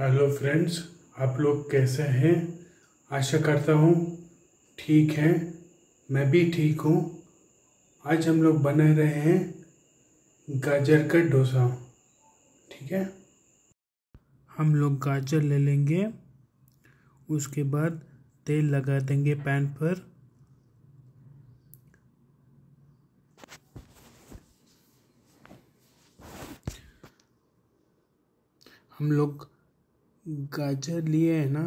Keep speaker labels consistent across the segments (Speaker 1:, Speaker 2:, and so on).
Speaker 1: Hello friends, आप लोग कैसे हैं? आशा करता हूँ ठीक हैं। मैं भी ठीक हूँ। आज हम लोग बना रहे हैं गाजर का डोसा। ठीक है? हम लोग गाजर ले लेंगे। उसके बाद तेल लगा देंगे पैन पर। हम लोग गाजर लिए है ना।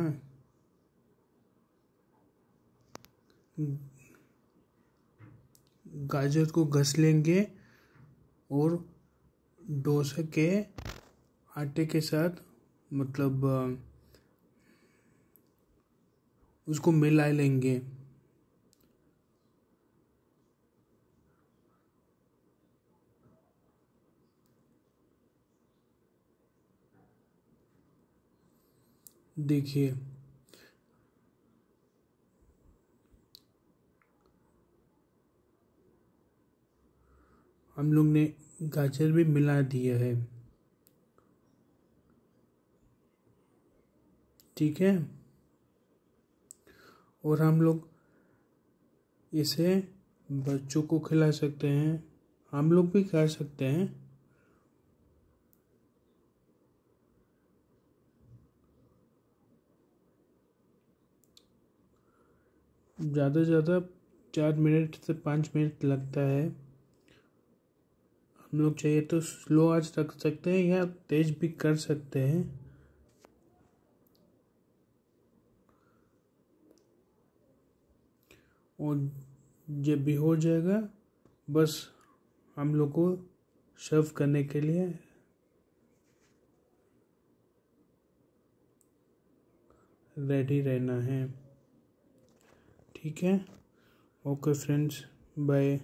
Speaker 1: गाजर को घस लेंगे और डोसे के आटे के साथ मतलब उसको मिला लेंगे। देखिए। हम लोग ने गाजर भी मिला दिया है। ठीक है? और हम लोग इसे बच्चों को खिला सकते हैं। हम लोग भी खा सकते हैं। ज़्यादा से ज़्यादा चार मिनट से पाँच मिनट लगता है। हम लोग चाहिए तो स्लो आज रख सकते हैं या तेज भी कर सकते हैं। और जब भी हो जाएगा, बस हम लोग को सर्व करने के लिए रेडी रहना है। ठीक है? Okay friends bye